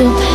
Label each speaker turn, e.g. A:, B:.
A: subhanallah